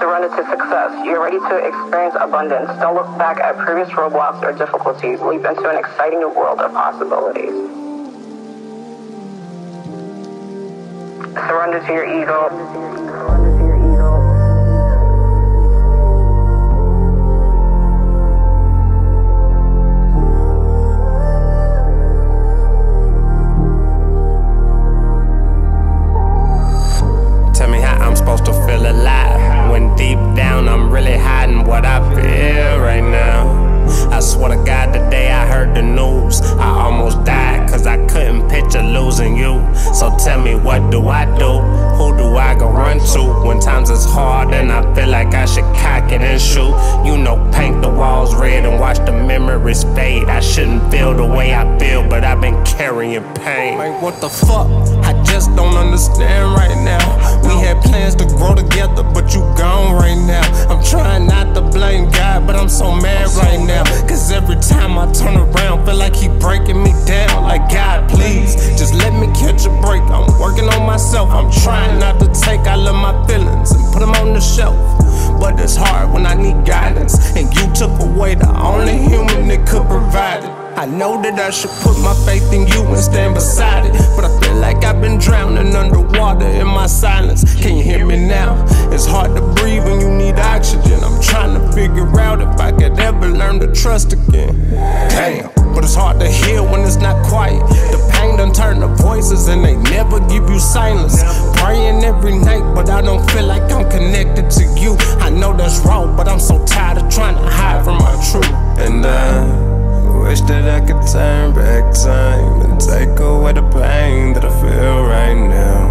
Surrender to success. You're ready to experience abundance. Don't look back at previous roadblocks or difficulties. Leap into an exciting new world of possibilities. Surrender to your ego. You. So tell me, what do I do? Who do I go run to when times is hard and I feel like I should cock it and shoot? You know, paint the walls red and watch the memories fade. I shouldn't feel the way I feel, but I've been carrying pain. Like, what the fuck? I just don't understand right now. We had plans to grow together, but you gone right now. I'm trying not to blame God, but working on myself. I'm trying not to take all of my feelings and put them on the shelf. But it's hard when I need guidance. And you took away the only human that could provide it. I know that I should put my faith in you and stand beside it. But I feel like I've been drowning underwater in my silence. Can you hear me now? It's hard to breathe when you need oxygen. I'm trying to figure out if I could ever learn to trust again. Damn, but it's hard to hear when it's not quiet. Silence. Praying every night, but I don't feel like I'm connected to you. I know that's wrong, but I'm so tired of trying to hide from my truth. And I wish that I could turn back time and take away the pain that I feel right now.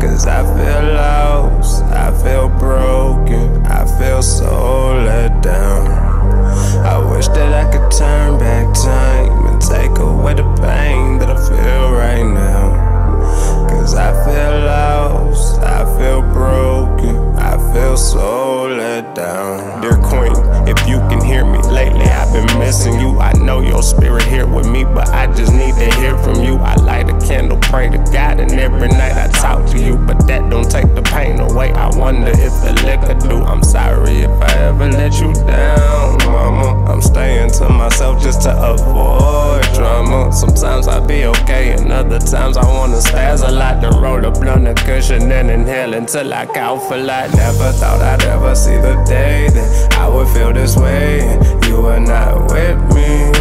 Cause I feel lost, I feel broken, I feel so let down. Spirit here with me, but I just need to hear from you. I light a candle, pray to God, and every night I talk to you, but that don't take the pain away. I wonder if the liquor do. I'm sorry if I ever let you down, mama. I'm staying to myself just to avoid drama. Sometimes I be okay, and other times I wanna spaz a lot to roll up blunt a cushion and inhale until I cough a lot. Never thought I'd ever see the day that I would feel this way. You were not with me.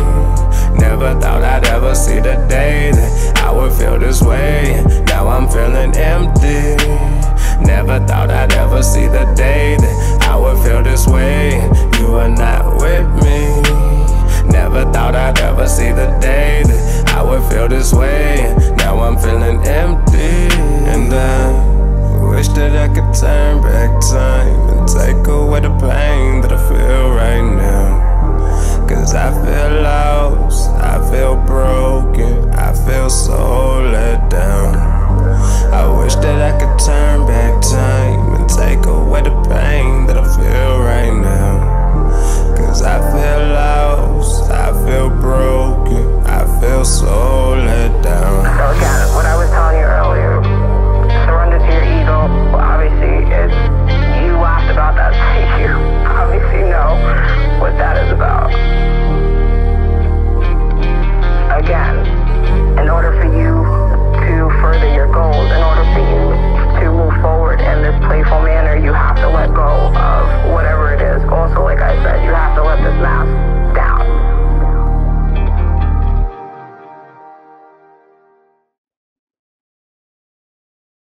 Never thought I'd ever see the day that I would feel this way. Now I'm feeling empty. Never thought I'd ever see the day that I would feel this way. You are not with me. Never thought I'd ever see the day that I would feel this way. Now I'm feeling empty. And I wish that I could turn back time and take away the pain.